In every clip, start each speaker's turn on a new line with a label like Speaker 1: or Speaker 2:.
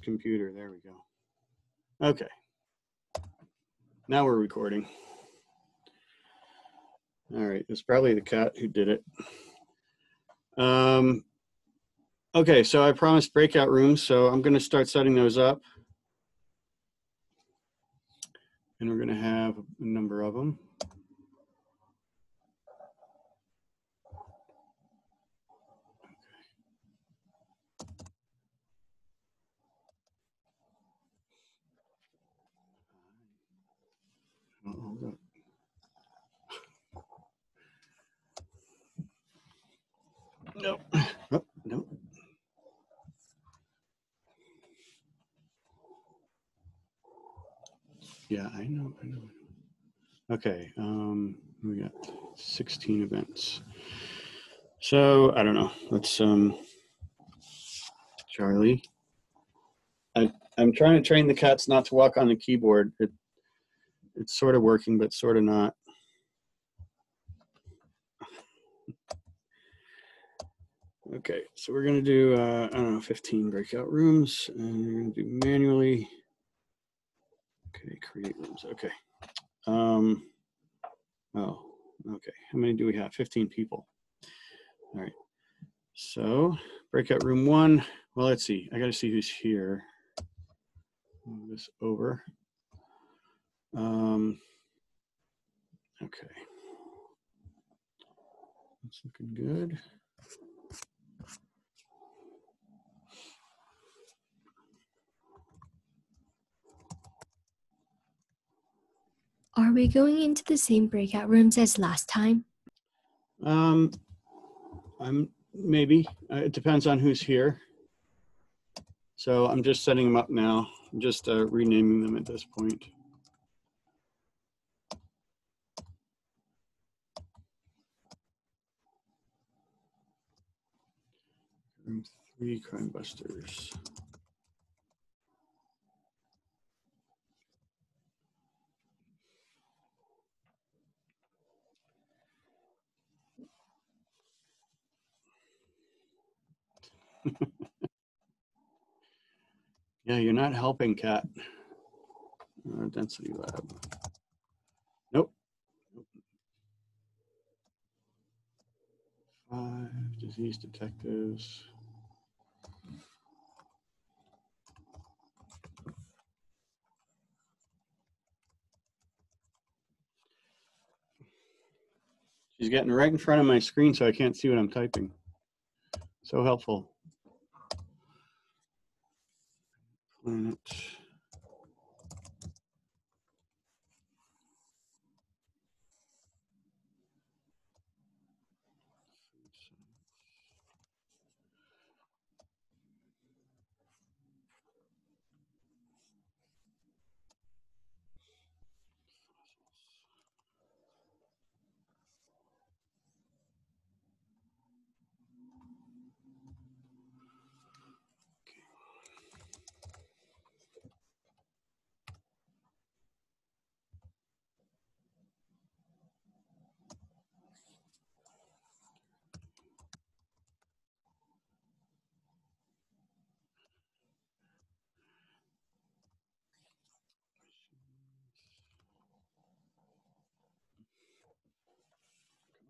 Speaker 1: computer. There we go. Okay. Now we're recording. All right, it's probably the cat who did it. Um, okay, so I promised breakout rooms, so I'm going to start setting those up. And we're going to have a number of them. Oh, hold up. Nope. Nope. nope. Yeah, I know, I know. Okay, um, we got 16 events. So I don't know. Let's um Charlie. I I'm trying to train the cats not to walk on the keyboard. It it's sort of working, but sort of not. Okay, so we're gonna do uh, I don't know 15 breakout rooms, and we're gonna do manually. Okay, create rooms. Okay. Um. Oh, okay. How many do we have? 15 people. All right. So breakout room one. Well, let's see. I got to see who's here. Move this over. Um, okay. That's looking good.
Speaker 2: Are we going into the same breakout rooms as last time?
Speaker 1: Um, I'm maybe. Uh, it depends on who's here. So I'm just setting them up now. I'm just uh, renaming them at this point. Room three, Crime Busters. Yeah, you're not helping, Cat. Uh, density lab. Nope. Five disease detectives. She's getting right in front of my screen so I can't see what I'm typing. So helpful. Planet.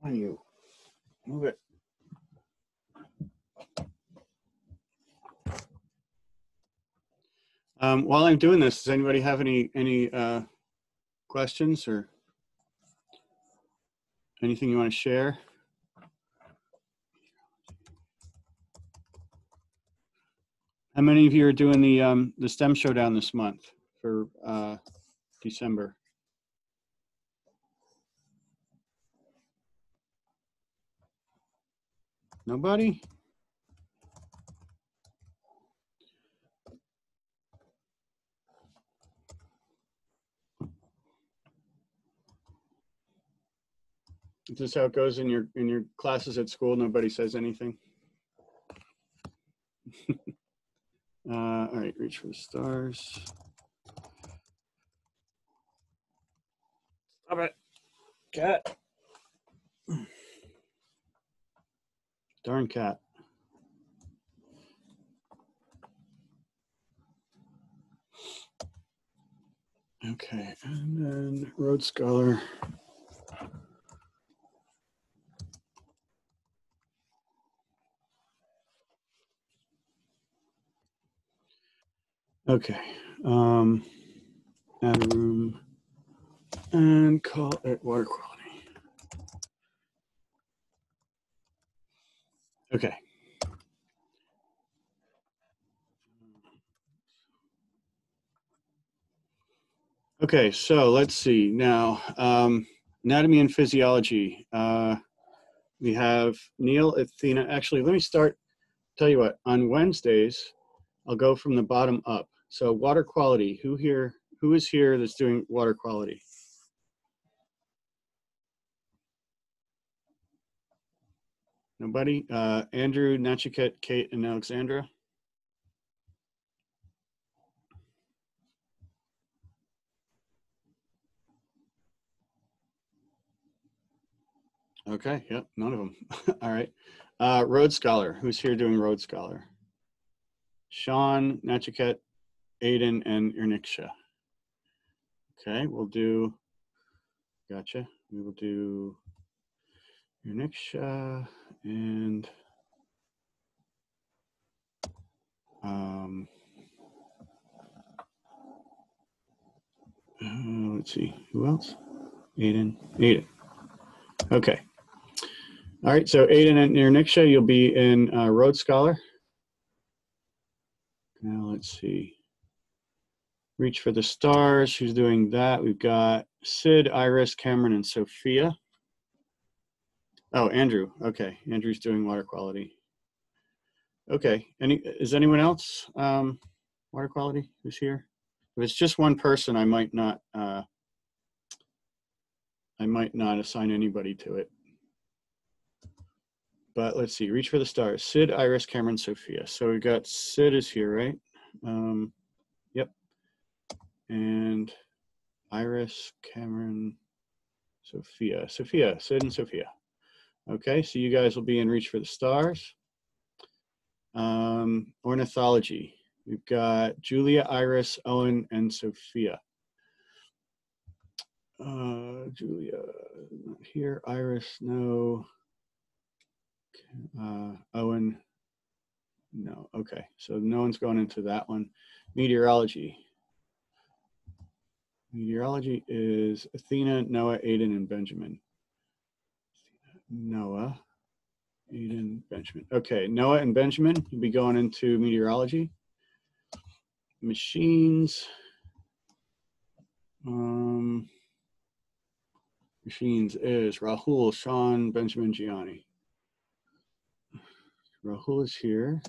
Speaker 1: On, you. Move it. Um, while I'm doing this, does anybody have any any uh, questions or anything you want to share? How many of you are doing the um, the STEM showdown this month for uh, December? Nobody? Is this how it goes in your in your classes at school? Nobody says anything. uh, all right, reach for the stars. Stop it, cat. Darn cat. Okay, and then Road Scholar. Okay, um, add room and call it water quality. Okay. Okay, so let's see now. Um, anatomy and physiology. Uh, we have Neil, Athena. Actually, let me start. Tell you what. On Wednesdays, I'll go from the bottom up. So water quality. Who here? Who is here that's doing water quality? Nobody? Uh, Andrew, Nachiket, Kate, and Alexandra? Okay, yep, none of them. All right. Uh, Road Scholar, who's here doing Road Scholar? Sean, Nachiket, Aiden, and Erniksha. Okay, we'll do, gotcha. We will do Erniksha and um, uh, let's see, who else? Aiden, Aiden. Okay. All right, so Aiden and Nirniksha, you'll be in uh, Road Scholar. Now let's see. Reach for the Stars, who's doing that? We've got Sid, Iris, Cameron, and Sophia. Oh, Andrew. Okay, Andrew's doing water quality. Okay, any is anyone else um, water quality who's here? If it's just one person, I might not. Uh, I might not assign anybody to it. But let's see, reach for the stars. Sid, Iris, Cameron, Sophia. So we got Sid is here, right? Um, yep. And Iris, Cameron, Sophia. Sophia, Sid and Sophia. Okay, so you guys will be in Reach for the Stars. Um, ornithology. We've got Julia, Iris, Owen, and Sophia. Uh, Julia, not here. Iris, no. Uh, Owen, no. Okay, so no one's going into that one. Meteorology. Meteorology is Athena, Noah, Aiden, and Benjamin. Noah, Aiden, Benjamin. Okay, Noah and Benjamin, you'll be going into meteorology. Machines. Um, machines is Rahul, Sean, Benjamin, Gianni. Rahul is here.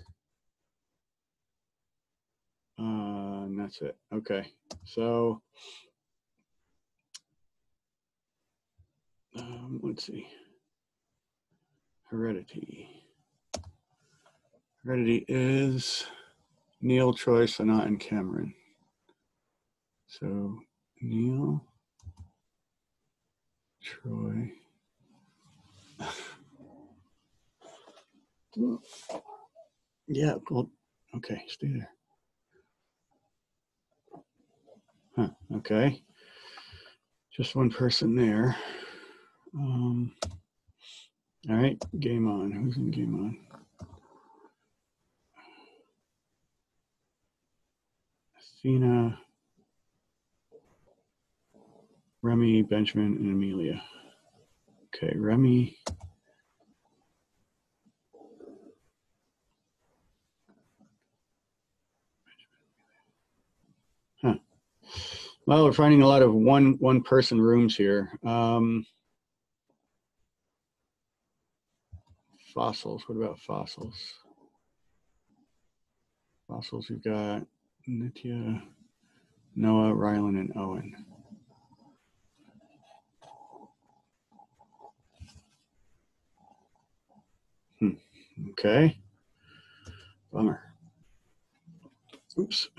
Speaker 1: Uh, and that's it. Okay, so um, let's see. Heredity. Heredity is Neil, Troy, Sanat, and Cameron. So Neil, Troy. Yeah, well, okay, stay there. Huh, okay. Just one person there. Um, all right, game on. Who's in game on? Athena, Remy, Benjamin, and Amelia. Okay, Remy. Well, we're finding a lot of one one person rooms here. Um, fossils. What about fossils? Fossils. You've got Nitya, Noah, Rylan, and Owen. Hmm. Okay. Bummer. Oops.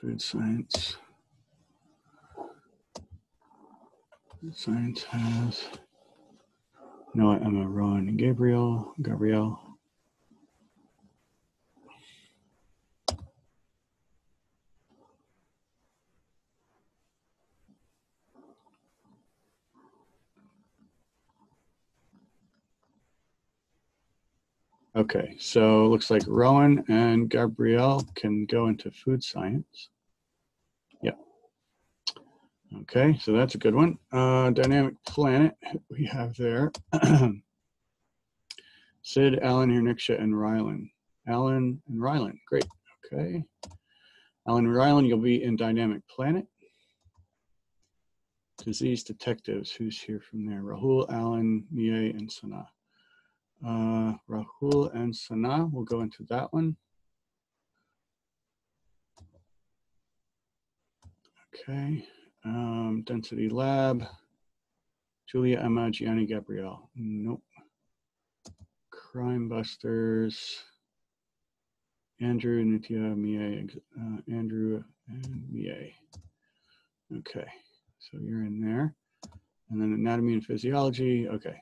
Speaker 1: Food science. Science has No, I am a and Gabriel. Gabriel. Okay, so it looks like Rowan and Gabrielle can go into food science. Yeah. Okay, so that's a good one. Uh, dynamic planet we have there. Sid, Alan, Hirniksha, and Rylan. Alan and Rylan, great. Okay. Alan and Rylan, you'll be in dynamic planet. Disease detectives, who's here from there? Rahul, Alan, Mia, and Sana. Uh, Rahul and Sana, we'll go into that one. Okay, um, density lab. Julia, Emma, Gianni, Gabrielle. Nope. Crime Busters. Andrew, Nitya, Mia, uh, Andrew, and Mia. Okay, so you're in there. And then anatomy and physiology. Okay.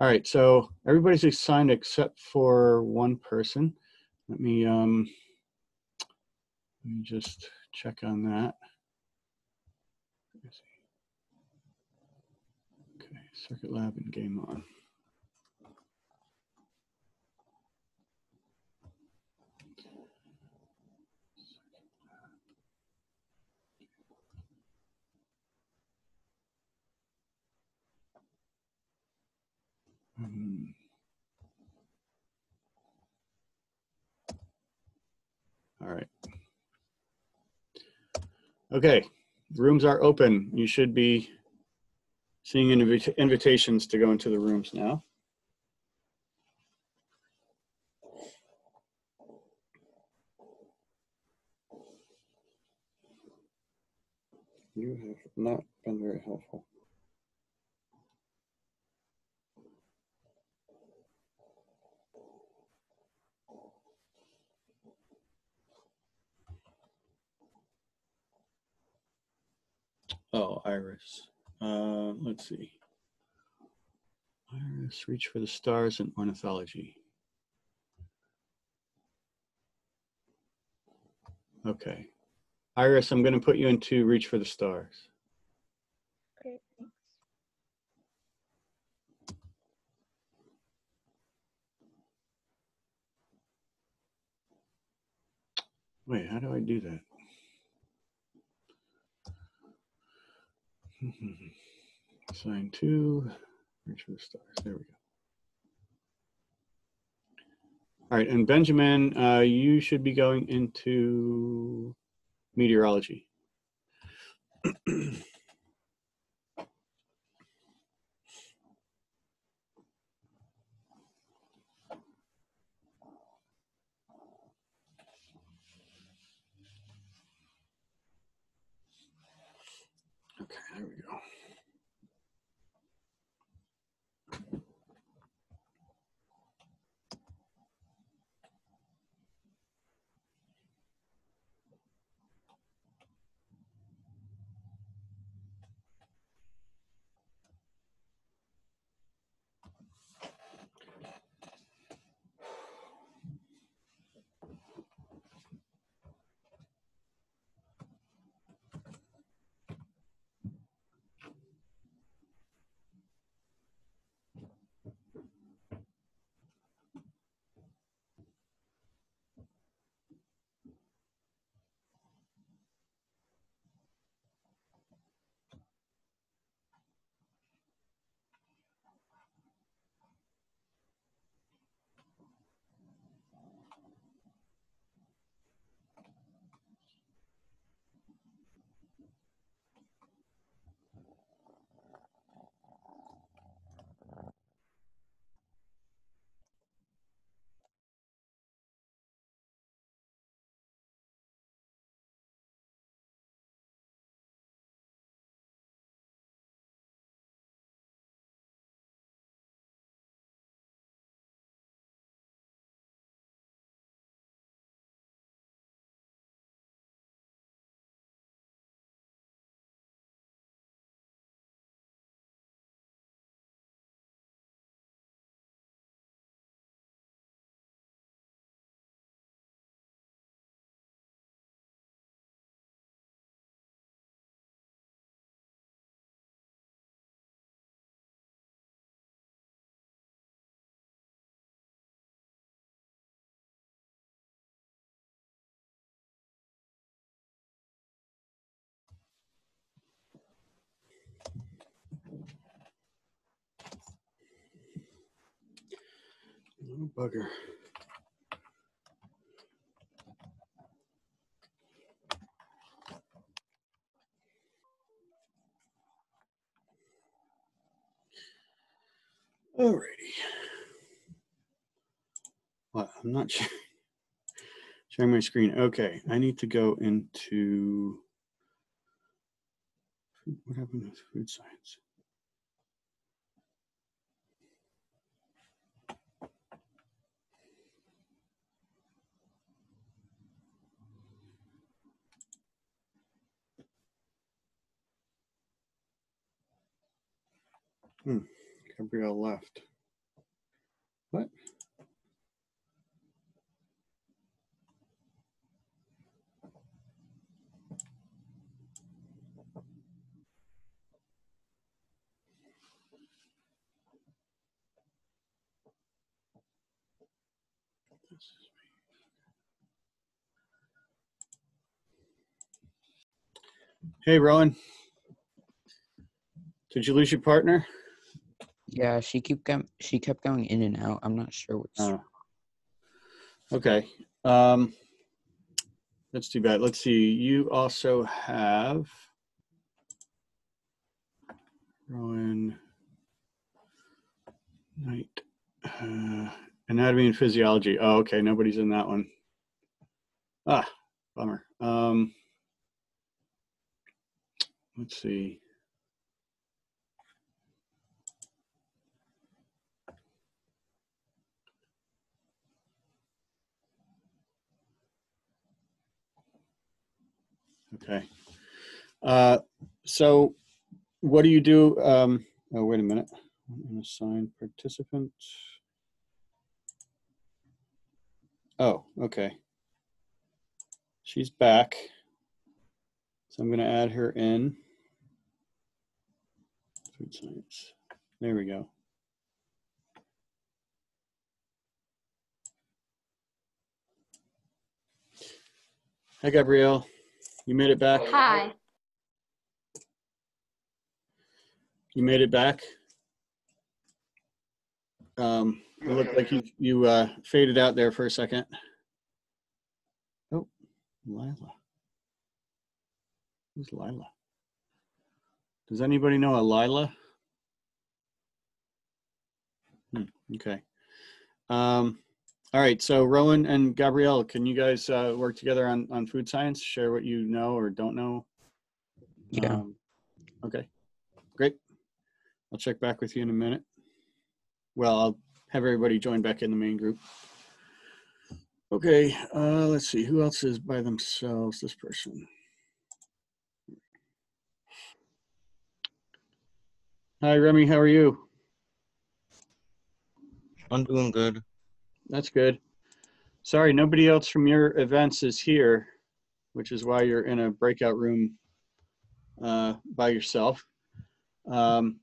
Speaker 1: All right, so everybody's assigned except for one person. Let me um, let me just check on that. Okay, circuit lab and game on. Hmm. All right. Okay, rooms are open. You should be seeing invita- invitations to go into the rooms now. You have not been very helpful. Oh, Iris. Uh, let's see. Iris, reach for the stars and ornithology. Okay. Iris, I'm going to put you into reach for the stars.
Speaker 3: Great, thanks.
Speaker 1: Wait, how do I do that? Assign two, reach for the stars. There we go. All right, and Benjamin, uh, you should be going into meteorology. Bugger. Alrighty. What? I'm not sure. Sharing my screen. Okay, I need to go into. What happened with food science? Hmm, Gabrielle left. What? Hey, Rowan. Did you lose your partner?
Speaker 4: Yeah, she keep com- she kept going in and out. I'm not sure what's
Speaker 1: Oh. Okay. Um, that's too bad. Let's see. You also have Rowan Knight. Uh, anatomy and physiology. Oh, okay. Nobody's in that one. Ah, bummer. Um, let's see. Okay. Uh, so what do you do? Um, oh, wait a minute. Assigned participant. Oh, okay. She's back. So I'm going to add her in. Food science. There we go. Hi, Gabrielle. You made it back?
Speaker 3: Hi.
Speaker 1: You made it back? Um, it looked like you, you uh, faded out there for a second. Oh, Lila. Who's Lila? Does anybody know a Lila? Hmm, okay. Um, all right, so Rowan and Gabrielle, can you guys uh, work together on, on food science? Share what you know or don't know?
Speaker 4: yeah.
Speaker 1: Um, okay, great. I'll check back with you in a minute. Well, I'll have everybody join back in the main group. Okay, uh, let's see. Who else is by themselves? This person. Hi, Remy. How are you?
Speaker 5: I'm doing good.
Speaker 1: That's good. Sorry, nobody else from your events is here, which is why you're in a breakout room uh, by yourself. Um,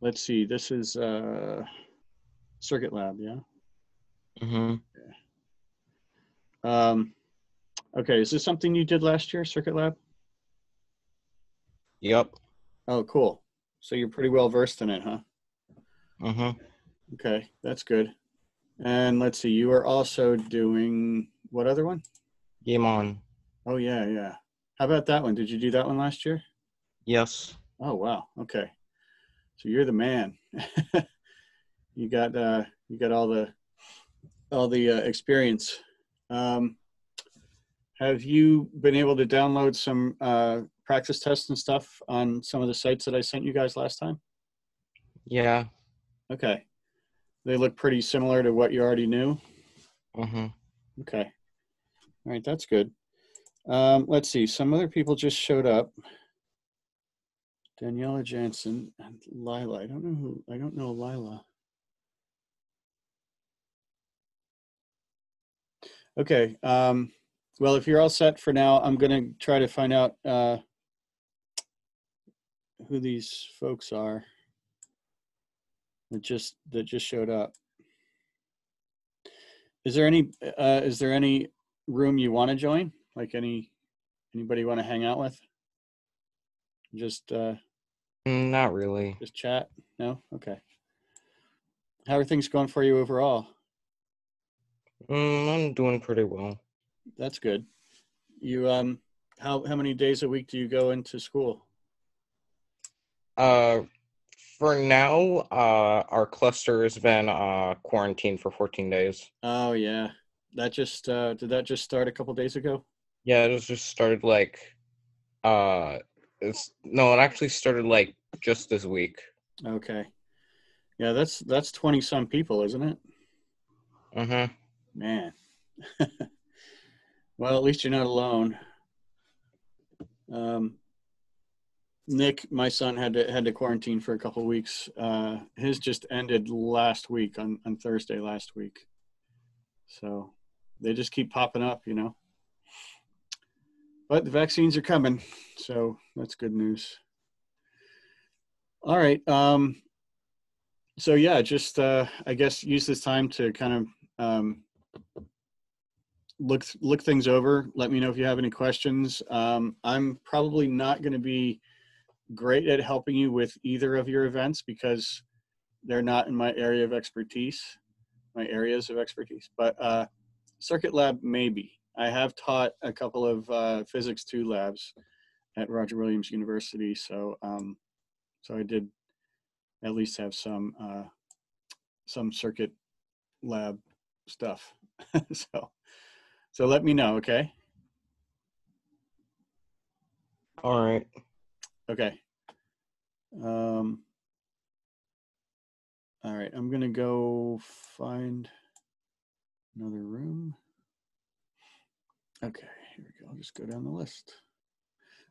Speaker 1: let's see. This is uh, Circuit Lab, yeah.
Speaker 5: hmm
Speaker 1: Um, okay, is this something you did last year, Circuit Lab?
Speaker 5: Yep.
Speaker 1: Oh, cool. So you're pretty well versed in it, huh?
Speaker 5: hmm
Speaker 1: Okay, that's good. And let's see, you are also doing what other one?
Speaker 5: Game on.
Speaker 1: Oh, yeah, yeah. How about that one? Did you do that one last year?
Speaker 5: Yes.
Speaker 1: Oh, wow. Okay. So you're the man. you got uh you got all the all the uh, experience. Um, have you been able to download some uh, practice tests and stuff on some of the sites that I sent you guys last time?
Speaker 5: Yeah.
Speaker 1: Okay. They look pretty similar to what you already knew.
Speaker 5: hmm
Speaker 1: Okay. All right, that's good. Um, let's see. Some other people just showed up. Daniela Jansen and Lila. I don't know who. I don't know Lila. Okay. Um, well, if you're all set for now, I'm going to try to find out uh, who these folks are that just that just showed up. Is there any uh, is there any room you want to join? Like any anybody want to hang out with? Just uh,
Speaker 5: Mm, Not really.
Speaker 1: just chat? No? Okay. How are things going for you overall?
Speaker 5: Mm, I'm doing pretty well.
Speaker 1: That's good. You um, how how many days a week do you go into school?
Speaker 5: Uh, for now, uh, our cluster has been uh quarantined for 14 days.
Speaker 1: Oh yeah, that just uh, did that just start a couple days ago?
Speaker 5: Yeah, it was just started like, uh, it's no, it actually started like just this week.
Speaker 1: Okay. Yeah, that's that's twenty some people, isn't it?
Speaker 5: Uh huh.
Speaker 1: Man. well, at least you're not alone. Um, Nick, my son had to had to quarantine for a couple weeks. Uh, his just ended last week on on Thursday last week. So they just keep popping up, you know. But the vaccines are coming, so that's good news. All right. Um, so yeah, just uh, I guess use this time to kind of um, look look things over. Let me know if you have any questions. Um, I'm probably not going to be great at helping you with either of your events because they're not in my area of expertise, my areas of expertise. But uh, Circuit Lab maybe. I have taught a couple of uh, Physics Two labs at Roger Williams University, so um, so I did at least have some uh, some circuit lab stuff. so so let me know, okay?
Speaker 5: All right.
Speaker 1: Okay. Um, all right, I'm gonna go find another room. Okay, here we go. I'll just go down the list.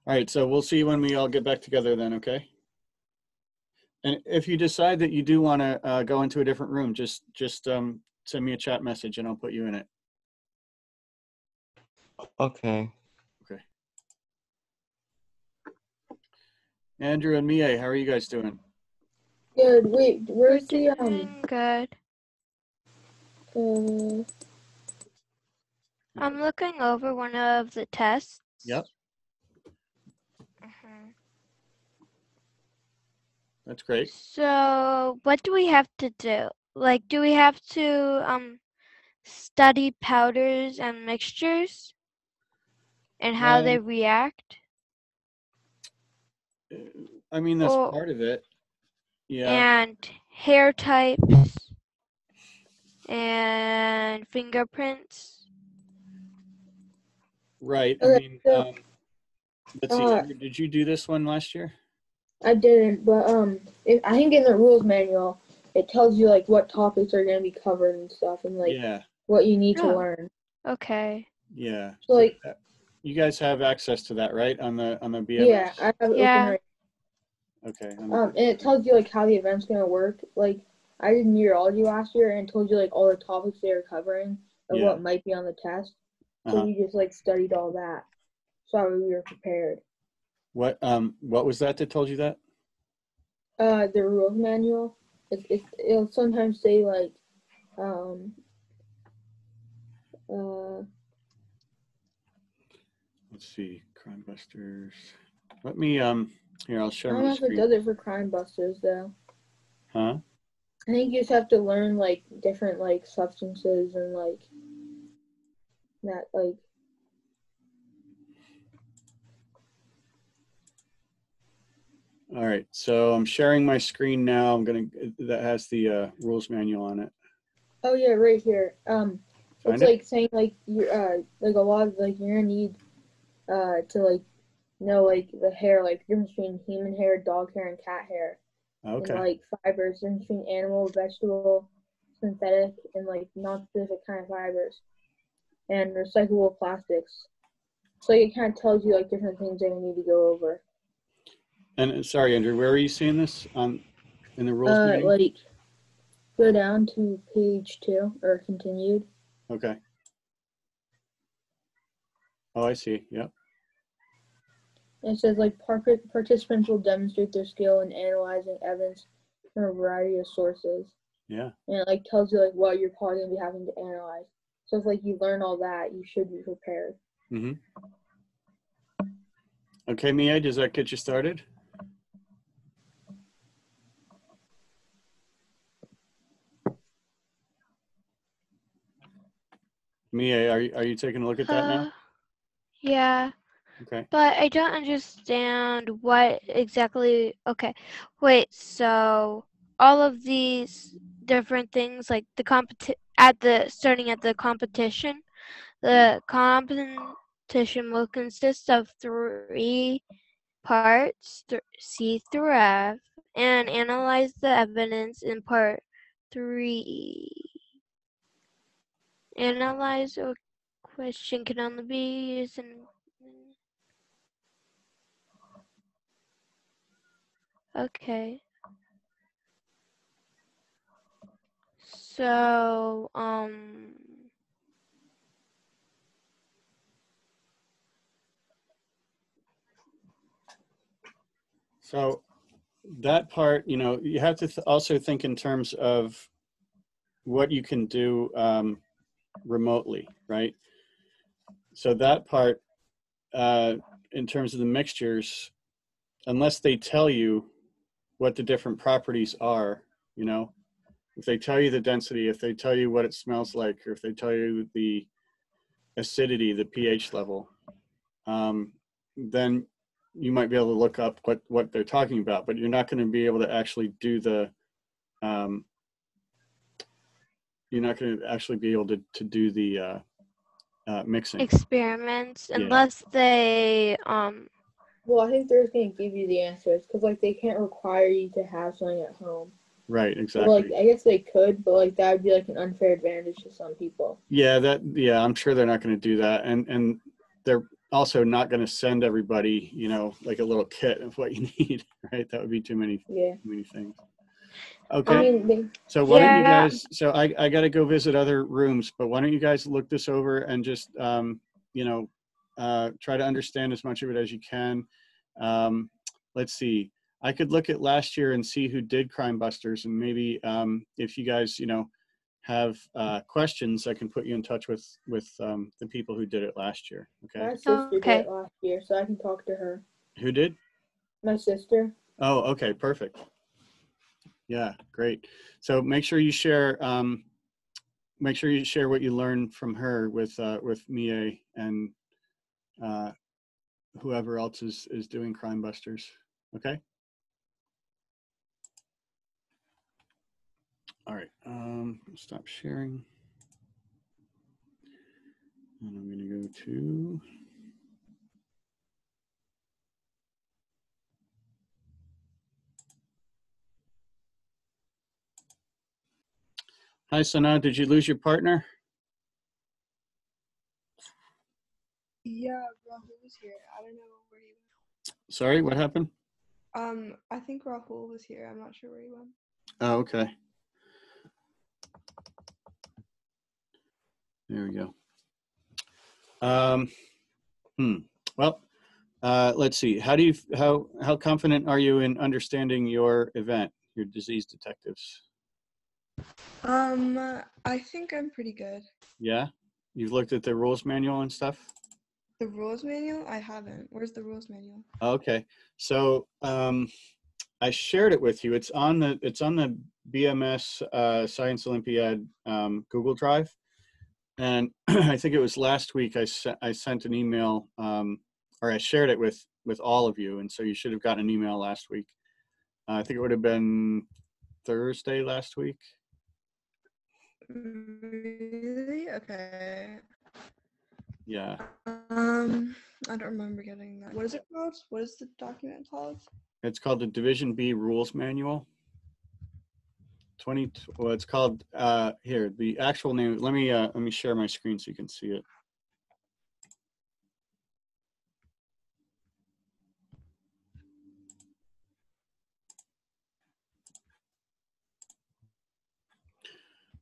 Speaker 1: All right, so we'll see when we all get back together then, okay? And if you decide that you do want to uh, go into a different room, just just um, send me a chat message and I'll put you in it.
Speaker 5: Okay.
Speaker 1: Andrew and Mia, how are you guys doing?
Speaker 3: Good. Wait, where's the um?
Speaker 6: good.
Speaker 3: Uh,
Speaker 6: I'm looking over one of the tests.
Speaker 1: Yep,
Speaker 6: Mhm.
Speaker 1: that's great.
Speaker 6: So, what do we have to do? Like, do we have to um study powders and mixtures and how they
Speaker 1: Um,
Speaker 6: react?
Speaker 1: Uh, I mean, that's
Speaker 6: Well,
Speaker 1: part of it. Yeah.
Speaker 6: And hair types and fingerprints.
Speaker 1: Right. I mean, um, let's see.
Speaker 3: uh,
Speaker 1: Did you do this one last year?
Speaker 3: I didn't, but um, if, I think in the rules manual it tells you like what topics are gonna be covered and stuff, and like
Speaker 1: yeah.
Speaker 3: what you need to
Speaker 6: Oh.
Speaker 3: learn.
Speaker 6: Okay.
Speaker 1: Yeah.
Speaker 3: So like,
Speaker 1: uh, You guys have access to that, right? On the on the BMS.
Speaker 3: yeah, I have it
Speaker 6: Yeah.
Speaker 3: open right.
Speaker 1: Okay. on the-
Speaker 3: Um, and it tells you like how the event's gonna work. Like I did meteorology last year, and it told you like all the topics they were covering and
Speaker 1: Yeah.
Speaker 3: what might be on the test. So
Speaker 1: Uh-huh.
Speaker 3: you just like studied all that, so we were prepared.
Speaker 1: What um what was that that told you that?
Speaker 3: Uh, the rules manual. It, it it'll sometimes say like, um, uh,
Speaker 1: Let's see. Crime Busters. Let me um here. I'll
Speaker 3: I
Speaker 1: share
Speaker 3: don't
Speaker 1: my
Speaker 3: know if it does it for Crime Busters though.
Speaker 1: Huh?
Speaker 3: I think you just have to learn like different like substances and like that like
Speaker 1: All right. So I'm sharing my screen now. I'm gonna that has the uh, rules manual on it.
Speaker 3: oh yeah right here um
Speaker 1: Find
Speaker 3: it's
Speaker 1: it?
Speaker 3: like saying like you uh like a lot of like you're gonna need uh to like know like the hair like difference between human hair dog hair and cat hair
Speaker 1: Okay.
Speaker 3: and like fibers difference between animal vegetable synthetic and like non-specific kind of fibers and recyclable plastics so it kind of tells you like different things that you need to go over
Speaker 1: And uh, sorry, Andrew, where are you seeing this on in the rules
Speaker 3: uh like go down to page two or continued
Speaker 1: Okay. Oh, I see. Yep.
Speaker 3: It says like participants will demonstrate their skill in analyzing evidence from a variety of sources,
Speaker 1: Yeah.
Speaker 3: and it like tells you like what you're probably gonna be having to analyze. So it's like you learn all that, you should be prepared.
Speaker 1: Mm-hmm. Okay, Mia, does that get you started? Mia, are you, are you taking a look at that now?
Speaker 6: Uh, yeah,
Speaker 1: Okay.
Speaker 6: but I don't understand what exactly. Okay, wait. So all of these different things, like the competi at the starting at the competition, the mm-hmm. competition will consist of three parts: th- C through F, and analyze the evidence in part three. Analyze a question can only be used in. Okay. So, um,
Speaker 1: So that part, you know, you have to th- also think in terms of what you can do um, remotely, right? So that part, uh, in terms of the mixtures, unless they tell you what the different properties are, you know, if they tell you the density, if they tell you what it smells like, or if they tell you the acidity, the pH level, um, then you might be able to look up what what they're talking about, but you're not going to be able to actually do the um, you're not going to actually be able to to do the uh, uh, mixing.
Speaker 6: experiments,
Speaker 1: Yeah.
Speaker 6: unless they, um,
Speaker 3: Well, I think they're just gonna give you the answers because like they can't require you to have something at home.
Speaker 1: Right, exactly.
Speaker 3: like I guess they could, but like that would be like an unfair advantage to some people.
Speaker 1: Yeah, that yeah, I'm sure they're not going to do that, and and they're also not going to send everybody, you know, like a little kit of what you need, right? That would be too many
Speaker 3: Yeah.
Speaker 1: too many things.
Speaker 3: I
Speaker 1: Okay,
Speaker 3: mean, they,
Speaker 1: so why don't you guys? So I I got to go visit other rooms, but why don't you guys look this over and just um, you know, uh, try to understand as much of it as you can. Um, let's see. I could look at last year and see who did Crime Busters, and maybe um, if you guys, you know, have uh, questions, I can put you in touch with with um, the people who did it last year. Okay,
Speaker 3: my sister
Speaker 6: okay.
Speaker 3: did it last year, so I can talk to her.
Speaker 1: who did?
Speaker 3: My sister.
Speaker 1: Oh, okay, perfect. Yeah, great. So make sure you share. Um, make sure you share what you learned from her with uh, with Mia and uh, whoever else is is doing Crime Busters. Okay. All right. Um, stop sharing. And I'm going to go to. Hi, Sana. Did you lose your partner?
Speaker 7: Yeah, Rahul was here. I don't know where he went.
Speaker 1: Sorry, what happened?
Speaker 7: Um, I think Rahul was here. I'm not sure where he went.
Speaker 1: Oh, okay. There we go. Um, hmm. Well, uh, let's see. How do you how how confident are you in understanding your event, your disease detectives?
Speaker 7: Um, I think I'm pretty good.
Speaker 1: Yeah, you've looked at the rules manual and stuff.
Speaker 7: The rules manual? I haven't. Where's the rules manual?
Speaker 1: Okay, so um, I shared it with you. It's on the it's on the BMS uh, Science Olympiad um, Google Drive, and I think it was last week I sent I sent an email um, or I shared it with with all of you, and so you should have gotten an email last week. Uh, I think it would have been Thursday last week.
Speaker 7: Really? Okay.
Speaker 1: Yeah,
Speaker 7: Um, I don't remember getting that. What is it called? What is the document called?
Speaker 1: it's called the Division B Rules Manual. Twenty. Well, it's called uh, here. The actual name. Let me uh, let me share my screen so you can see it.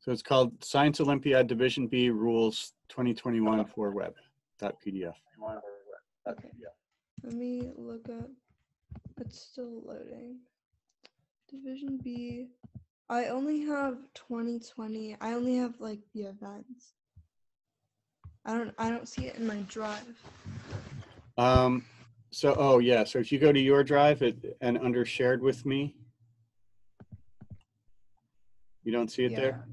Speaker 1: So it's called Science Olympiad Division B Rules 2021 for Web. .pdf.
Speaker 7: Okay. Let me look up. It's still loading. Division B. I only have 2020. I only have like the events. I don't I don't see it in my drive.
Speaker 1: Um, so, oh yeah, so if you go to your drive it, and under shared with me, you don't see it there?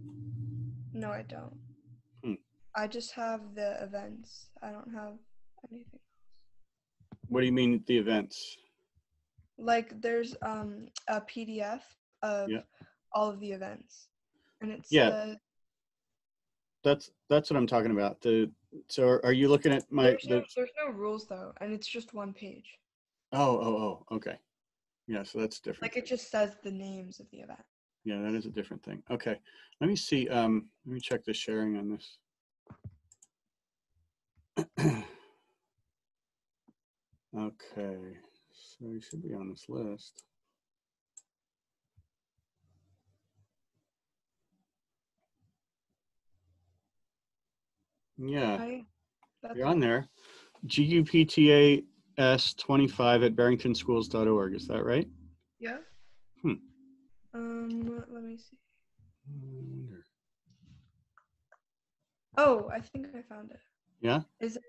Speaker 7: No, I don't. I just have the events. I don't have anything. Else.
Speaker 1: What do you mean the events?
Speaker 7: Like there's um a PDF of
Speaker 1: Yeah.
Speaker 7: all of the events, and it's
Speaker 1: Yeah. That's that's what I'm talking about. The so are, are you looking at my
Speaker 7: there's, no, there's no rules though, and it's just one page.
Speaker 1: oh oh oh okay. Yeah, so that's different.
Speaker 7: Like it just says the names of the event.
Speaker 1: Yeah, that is a different thing. Okay. Let me see. Um, let me check the sharing on this. okay. So you should be on this list. Yeah,
Speaker 7: I, that's
Speaker 1: you're on there. GUPTAS 25 at barringtonschools.org. Is that right?
Speaker 7: Yeah.
Speaker 1: Hmm.
Speaker 7: Um, let me see.
Speaker 1: I wonder.
Speaker 7: Oh, I think I found it.
Speaker 1: Yeah?
Speaker 7: Is it?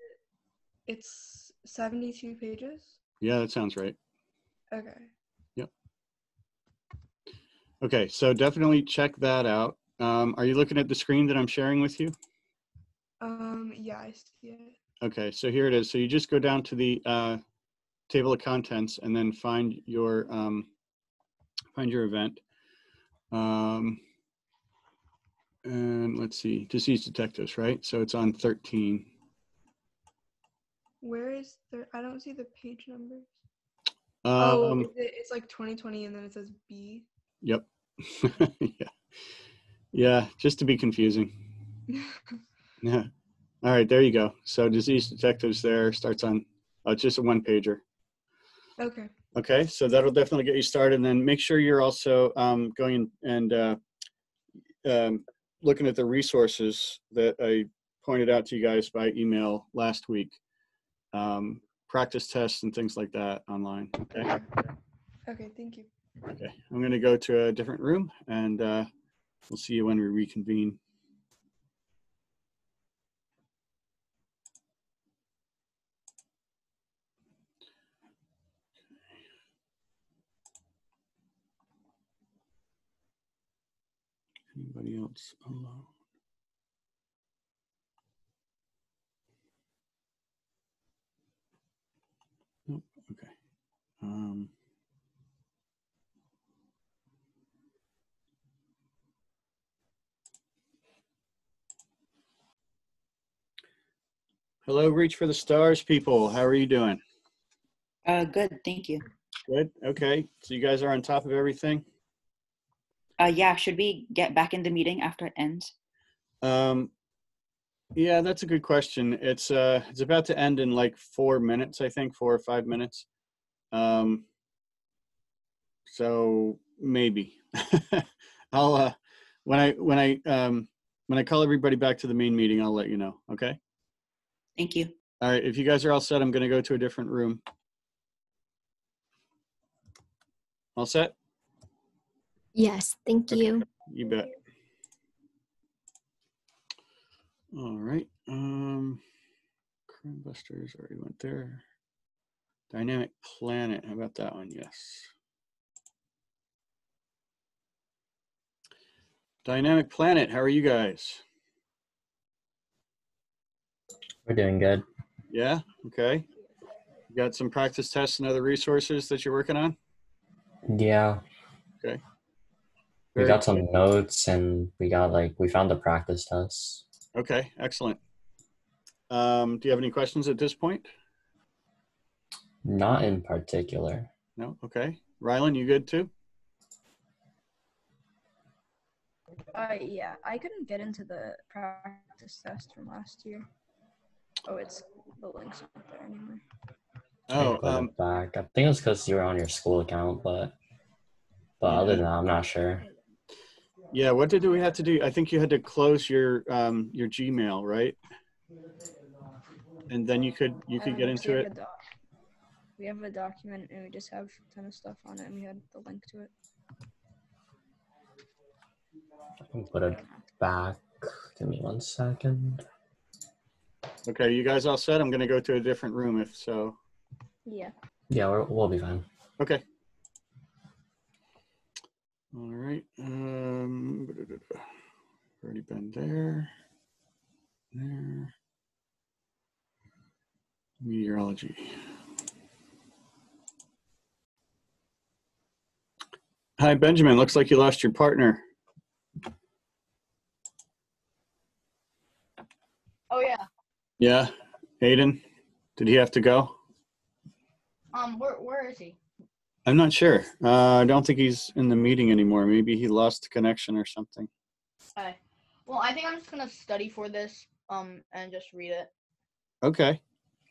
Speaker 7: It's seventy-two pages.
Speaker 1: Yeah, that sounds right.
Speaker 7: Okay. Yep.
Speaker 1: Okay, so definitely check that out. Um, are you looking at the screen that I'm sharing with you?
Speaker 7: Um, yeah, I see it.
Speaker 1: Okay, so here it is. So you just go down to the uh, table of contents and then find your um, find your event. Um, and let's see, disease detectives, right? So it's on 13.
Speaker 7: Where is there? I don't see the page numbers. oh,
Speaker 1: Um,
Speaker 7: is it, it's like 2020, and then it says B.
Speaker 1: Yep. yeah. Yeah, just to be confusing. Yeah. All right, there you go. So disease detectives there starts on, uh, it's just a one pager.
Speaker 7: okay.
Speaker 1: Okay, so that'll definitely get you started. And then make sure you're also um, going and uh, um, looking at the resources that I pointed out to you guys by email last week. Um, practice tests and things like that online. Okay.
Speaker 7: Okay. Thank you.
Speaker 1: Okay. I'm going to go to a different room and uh, we'll see you when we reconvene. Anybody else alone? Nope. Okay. Um, hello, Reach for the Stars people. How are you doing?
Speaker 8: Uh, good, thank you.
Speaker 1: Good. Okay. So you guys are on top of everything.
Speaker 8: Uh, yeah, should we get back in the meeting after it ends?
Speaker 1: Um, yeah, that's a good question. It's uh, it's about to end in like four minutes, I think, four or five minutes. Um, so maybe I'll uh, when I when I um when I call everybody back to the main meeting, I'll let you know. Okay.
Speaker 8: Thank you.
Speaker 1: All right. If you guys are all set, I'm going to go to a different room. All set?
Speaker 2: Yes, thank
Speaker 1: Okay.
Speaker 2: you.
Speaker 1: You bet. All right. Um, Crime Busters already went there. Dynamic Planet. How about that one? Yes. Dynamic Planet. How are you guys?
Speaker 9: We're doing good.
Speaker 1: Yeah. Okay. You got some practice tests and other resources that you're working on.
Speaker 9: Yeah.
Speaker 1: Okay.
Speaker 9: We
Speaker 1: Very
Speaker 9: got some notes and we got like we found the practice test.
Speaker 1: Okay. Excellent. Um, do you have any questions at this point?
Speaker 9: Not in particular.
Speaker 1: No. Okay. Rylan, you good too?
Speaker 10: Uh, yeah, I couldn't get into the practice test from last year. Oh, it's the link's not there anymore.
Speaker 1: Oh,
Speaker 9: put
Speaker 1: um,
Speaker 9: back. I think it was because you were on your school account, but but other than that, I'm not sure.
Speaker 1: Yeah, what did we have to do? I think you had to close your um your Gmail, right? And then you could you could
Speaker 10: Um,
Speaker 1: get into it.
Speaker 10: We have a document and we just have a ton of stuff on it and we had the link to it.
Speaker 9: I can put it back. Give me one second.
Speaker 1: Okay, you guys all set? I'm gonna go to a different room if so.
Speaker 10: Yeah.
Speaker 9: Yeah, we're, we'll be fine.
Speaker 1: Okay. All right. Um, already been there. There. Meteorology. Hi, Benjamin. Looks like you lost your partner.
Speaker 10: Oh yeah.
Speaker 1: Yeah. Aiden, did he have to go?
Speaker 10: Um, where where is he?
Speaker 1: I'm not sure. Uh, I don't think he's in the meeting anymore. Maybe he lost the connection or something.
Speaker 10: Hi. Well, I think I'm just gonna study for this. Um, and just read it.
Speaker 1: Okay.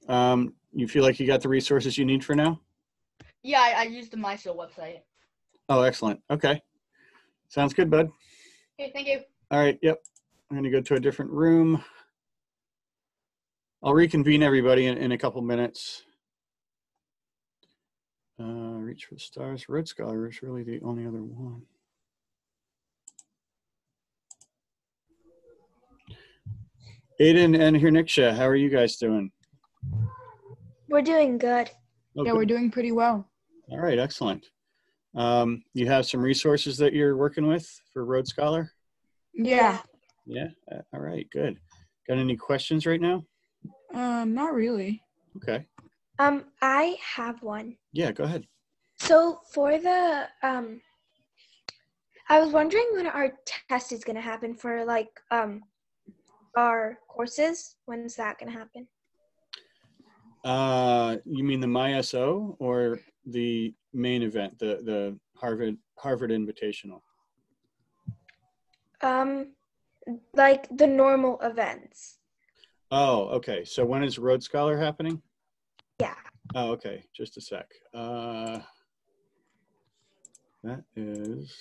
Speaker 1: Um, you feel like you got the resources you need for now?
Speaker 10: Yeah, I, I used the MySO website.
Speaker 1: Oh, excellent. Okay. Sounds good, bud.
Speaker 10: Okay, thank you.
Speaker 1: All right. Yep. I'm going to go to a different room. I'll reconvene everybody in, in a couple minutes. Uh, reach for the stars. Road Scholar is really the only other one. Aiden and Hirniksha, how are you guys doing?
Speaker 6: We're doing good.
Speaker 1: Oh,
Speaker 11: yeah,
Speaker 1: good.
Speaker 11: we're doing pretty well.
Speaker 1: All right, excellent. Um, you have some resources that you're working with for Road Scholar?
Speaker 11: Yeah.
Speaker 1: Yeah. uh, All right, good. Got any questions right now?
Speaker 11: Um, not really.
Speaker 1: Okay.
Speaker 2: Um, I have one.
Speaker 1: Yeah, go ahead.
Speaker 2: So for the um, I was wondering when our test is gonna happen for like um, our courses. When's that gonna happen?
Speaker 1: Uh, you mean the MySO or the main event, the the Harvard Harvard Invitational?
Speaker 2: Um, like the normal events.
Speaker 1: Oh, okay. So when is Road Scholar happening?
Speaker 2: Yeah.
Speaker 1: Oh, okay. Just a sec. Uh, that is